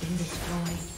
been destroyed.